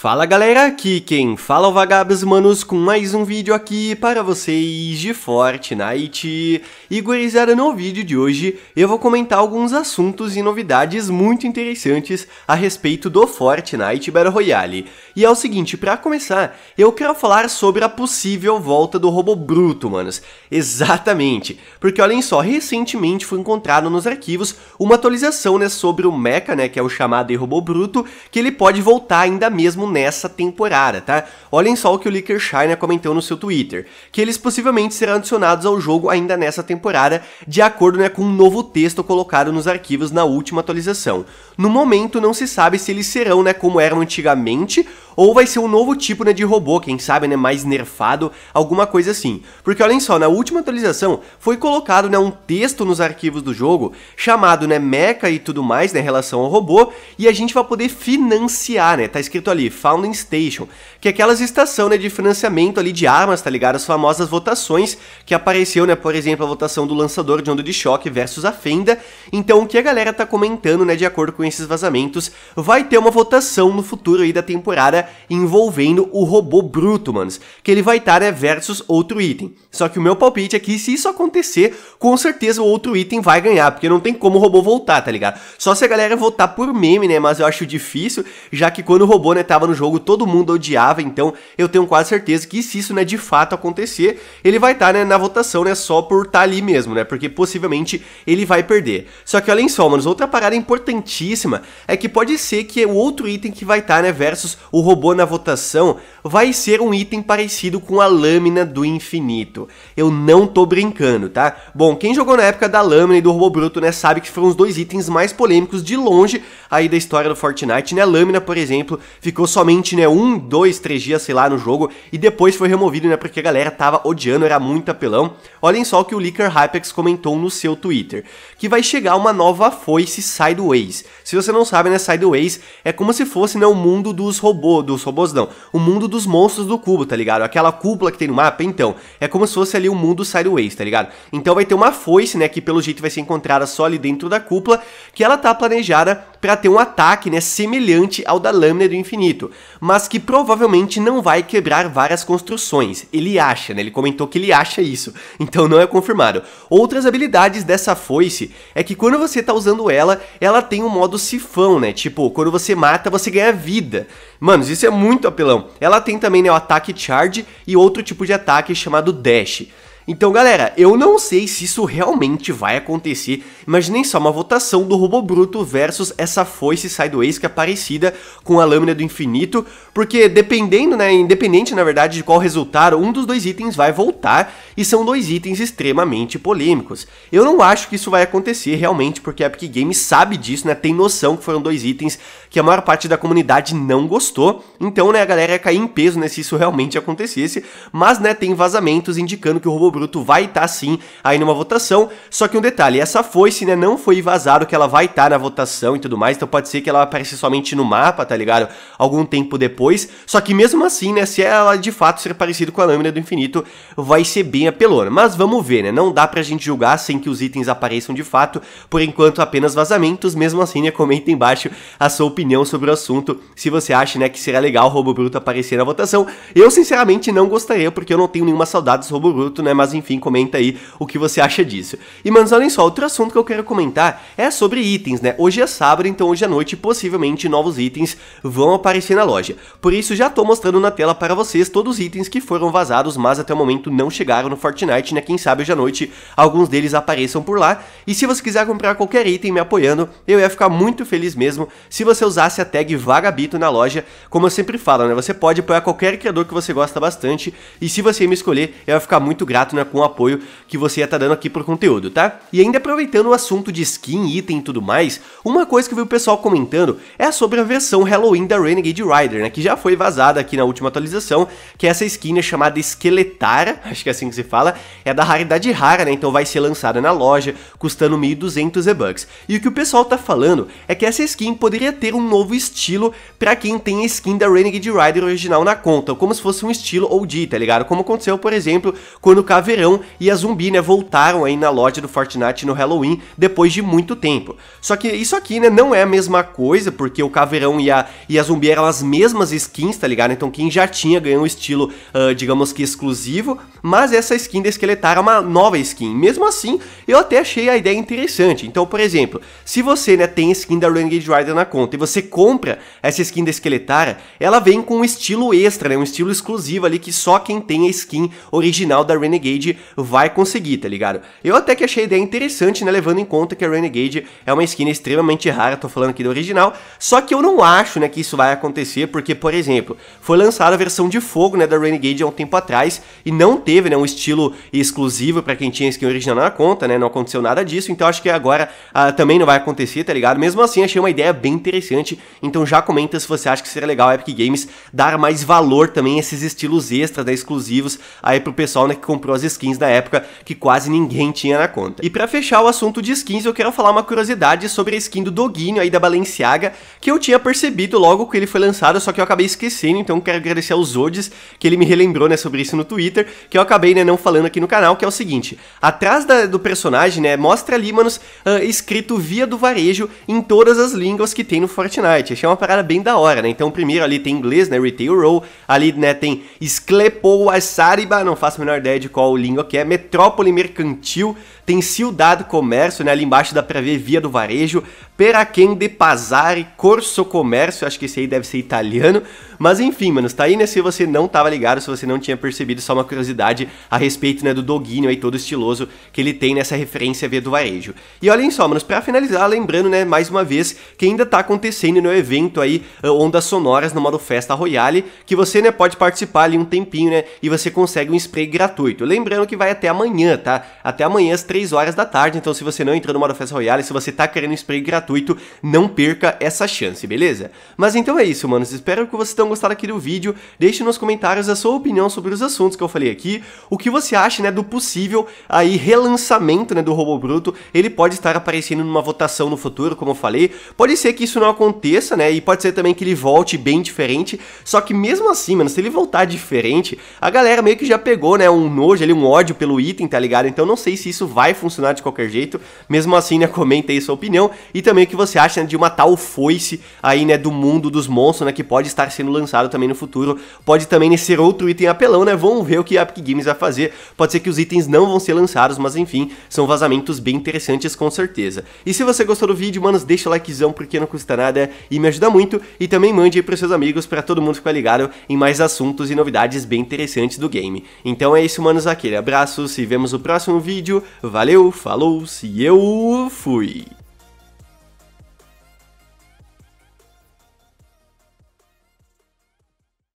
Fala galera, aqui quem fala é o Vagabos Manos com mais um vídeo aqui para vocês de Fortnite. E gurizada, no vídeo de hoje eu vou comentar alguns assuntos e novidades muito interessantes a respeito do Fortnite Battle Royale. E é o seguinte, para começar, eu quero falar sobre a possível volta do Robo Bruto, manos. Exatamente, porque olhem só, recentemente foi encontrado nos arquivos uma atualização né, sobre o Mecha, né, que é o chamado Robo Bruto, que ele pode voltar ainda mesmo nessa temporada, tá? Olhem só o que o Licker Shiner comentou no seu Twitter, que eles possivelmente serão adicionados ao jogo ainda nessa temporada, de acordo né, com um novo texto colocado nos arquivos na última atualização. No momento não se sabe se eles serão né, como eram antigamente, ou vai ser um novo tipo né, de robô, quem sabe, né, mais nerfado, alguma coisa assim. Porque olhem só, na última atualização foi colocado né, um texto nos arquivos do jogo chamado né, Mecha e tudo mais né, em relação ao robô, e a gente vai poder financiar, né? Tá escrito ali, Founding Station, que é aquelas estação né, de financiamento ali de armas, tá ligado? As famosas votações que apareceu, né, por exemplo, a votação do lançador de onda de choque versus a Fenda. Então o que a galera tá comentando, né, de acordo com esses vazamentos, vai ter uma votação no futuro aí da temporada envolvendo o robô bruto, manos, que ele vai estar, né, versus outro item. Só que o meu palpite é que se isso acontecer, com certeza o outro item vai ganhar, porque não tem como o robô voltar, tá ligado? Só se a galera votar por meme, né, mas eu acho difícil, já que quando o robô, né, tava no jogo, todo mundo odiava, então eu tenho quase certeza que se isso, né, de fato acontecer, ele vai estar, né, na votação, né, só por estar ali mesmo, né, porque possivelmente ele vai perder. Só que olhem só, manos, outra parada importantíssima é que pode ser que o outro item que vai estar, né, versus o robô robô na votação vai ser um item parecido com a lâmina do infinito. Eu não tô brincando, tá? Bom, quem jogou na época da lâmina e do robô bruto, né, sabe que foram os dois itens mais polêmicos de longe aí da história do Fortnite, né? A lâmina, por exemplo, ficou somente, né, um, dois, três dias, sei lá, no jogo e depois foi removido, né, porque a galera tava odiando, era muito apelão. Olhem só o que o Licker Hypex comentou no seu Twitter, que vai chegar uma nova foice Sideways. Se você não sabe, né, Sideways é como se fosse, né, o mundo dos robôs, dos robôs não, o mundo dos monstros do cubo, tá ligado? Aquela cúpula que tem no mapa, então, é como se fosse ali o mundo Sideways, tá ligado? Então vai ter uma foice, né, que pelo jeito vai ser encontrada só ali dentro da cúpula, que ela tá planejada para ter um ataque, né, semelhante ao da lâmina do infinito, mas que provavelmente não vai quebrar várias construções. Ele acha, né? Ele comentou que ele acha isso, então não é confirmado. Outras habilidades dessa foice é que quando você tá usando ela, ela tem um modo sifão, né? Tipo, quando você mata, você ganha vida. Manos, isso é muito apelão. Ela tem também né, o ataque charge e outro tipo de ataque chamado dash. Então, galera, eu não sei se isso realmente vai acontecer. Imaginem só uma votação do robô bruto versus essa foice sideways que é parecida com a lâmina do infinito, porque dependendo, né, independente na verdade de qual resultado, um dos dois itens vai voltar e são dois itens extremamente polêmicos. Eu não acho que isso vai acontecer realmente, porque a Epic Games sabe disso, né, tem noção que foram dois itens que a maior parte da comunidade não gostou. Então, né, a galera ia cair em peso, né, se isso realmente acontecesse, mas, né, tem vazamentos indicando que o robô bruto vai estar tá, sim aí numa votação. Só que um detalhe, essa foice, né, não foi vazado que ela vai estar tá na votação e tudo mais, então pode ser que ela apareça somente no mapa, tá ligado? Algum tempo depois. Só que mesmo assim, né, se ela de fato ser parecida com a lâmina do infinito, vai ser bem apelona. Mas vamos ver, né? Não dá pra gente julgar sem que os itens apareçam de fato. Por enquanto, apenas vazamentos. Mesmo assim, né, comenta embaixo a sua opinião sobre o assunto. Se você acha, né, que seria legal o Robo Bruto aparecer na votação. Eu, sinceramente, não gostaria, porque eu não tenho nenhuma saudade do Robo Bruto, né? Mas mas enfim, comenta aí o que você acha disso. E manos, olhem só, outro assunto que eu quero comentar é sobre itens, né? Hoje é sábado, então hoje à noite possivelmente novos itens vão aparecer na loja. Por isso já tô mostrando na tela para vocês todos os itens que foram vazados, mas até o momento não chegaram no Fortnite, né? Quem sabe hoje à noite alguns deles apareçam por lá. E se você quiser comprar qualquer item me apoiando, eu ia ficar muito feliz mesmo se você usasse a tag Vagabito na loja. Como eu sempre falo, né? Você pode apoiar qualquer criador que você gosta bastante. E se você me escolher, eu ia ficar muito grato né, com o apoio que você ia estar tá dando aqui pro conteúdo, tá? E ainda aproveitando o assunto de skin, item e tudo mais, uma coisa que eu vi o pessoal comentando é sobre a versão Halloween da Renegade Rider, né? Que já foi vazada aqui na última atualização, que é essa skin é chamada Esqueletara, acho que é assim que se fala, é da raridade rara, né? Então vai ser lançada na loja, custando 1.200 V-Bucks. E o que o pessoal tá falando é que essa skin poderia ter um novo estilo para quem tem a skin da Renegade Rider original na conta, como se fosse um estilo OG, tá ligado? Como aconteceu, por exemplo, quando o Caveirão e a Zumbi, né, voltaram aí na loja do Fortnite no Halloween depois de muito tempo. Só que isso aqui, né, não é a mesma coisa, porque o Caveirão e a, e a Zumbi eram as mesmas skins, tá ligado? Então quem já tinha ganhou um estilo, uh, digamos que exclusivo, mas essa skin da Esqueletar é uma nova skin. Mesmo assim, eu até achei a ideia interessante. Então, por exemplo, se você, né, tem skin da Renegade Rider na conta e você compra essa skin da Esqueletar, ela vem com um estilo extra, né, um estilo exclusivo ali que só quem tem a skin original da Renegade vai conseguir, tá ligado? Eu até que achei a ideia interessante, né, levando em conta que a Renegade é uma skin extremamente rara, tô falando aqui do original, só que eu não acho, né, que isso vai acontecer, porque, por exemplo, foi lançada a versão de fogo, né, da Renegade há um tempo atrás, e não teve, né, um estilo exclusivo para quem tinha skin original na conta, né, não aconteceu nada disso, então acho que agora uh, também não vai acontecer, tá ligado? Mesmo assim, achei uma ideia bem interessante, então já comenta se você acha que seria legal a Epic Games dar mais valor também a esses estilos extras, né, exclusivos, aí pro pessoal, né, que comprou as skins da época, que quase ninguém tinha na conta. E para fechar o assunto de skins, eu quero falar uma curiosidade sobre a skin do Doguinho aí da Balenciaga, que eu tinha percebido logo que ele foi lançado, só que eu acabei esquecendo, então quero agradecer aos Zodes, que ele me relembrou, né, sobre isso no Twitter, que eu acabei, né, não falando aqui no canal, que é o seguinte, atrás da, do personagem, né, mostra ali, manos, uh, escrito via do varejo em todas as línguas que tem no Fortnite, achei uma parada bem da hora, né, então primeiro ali tem inglês, né, Retail Row, ali, né, tem Sklepoasariba, não faço a menor ideia de qual língua que é, Metrópole Mercantil, tem Ciudad Comércio, né, ali embaixo dá pra ver via do varejo, Peraquém de Pazari, Corso Comércio, acho que esse aí deve ser italiano, mas enfim, mano, tá aí, né, se você não tava ligado, se você não tinha percebido, só uma curiosidade a respeito, né, do doguinho aí todo estiloso que ele tem nessa referência via do varejo. E olhem só, manos, pra finalizar, lembrando, né, mais uma vez, que ainda tá acontecendo no evento aí, uh, Ondas Sonoras no modo Festa Royale, que você, né, pode participar ali um tempinho, né, e você consegue um spray gratuito. Lembrando que vai até amanhã, tá? Até amanhã às 3 horas da tarde, então se você não entrou no modo Festa Royale, se você tá querendo um spray gratuito, não perca essa chance, beleza? Mas então é isso, manos, espero que vocês tenham gostado aqui do vídeo, deixe nos comentários a sua opinião sobre os assuntos que eu falei aqui, o que você acha, né, do possível aí relançamento, né, do Robo Bruto, ele pode estar aparecendo numa votação no futuro, como eu falei, pode ser que isso não aconteça, né, e pode ser também que ele volte bem diferente, só que mesmo assim, mano, se ele voltar diferente, a galera meio que já pegou, né, um nojo ali, um ódio pelo item, tá ligado? Então não sei se isso vai funcionar de qualquer jeito, mesmo assim, né, comenta aí sua opinião, e também o que você acha né, de uma tal foice aí, né, do mundo dos monstros, né, que pode estar sendo lançado também no futuro. Pode também ser outro item apelão, né? Vamos ver o que a Epic Games vai fazer. Pode ser que os itens não vão ser lançados, mas enfim, são vazamentos bem interessantes com certeza. E se você gostou do vídeo, manos, deixa o likezão porque não custa nada e me ajuda muito. E também mande aí pros seus amigos para todo mundo ficar ligado em mais assuntos e novidades bem interessantes do game. Então é isso, manos, aquele abraço, se vemos no próximo vídeo. Valeu, falou, se eu fui!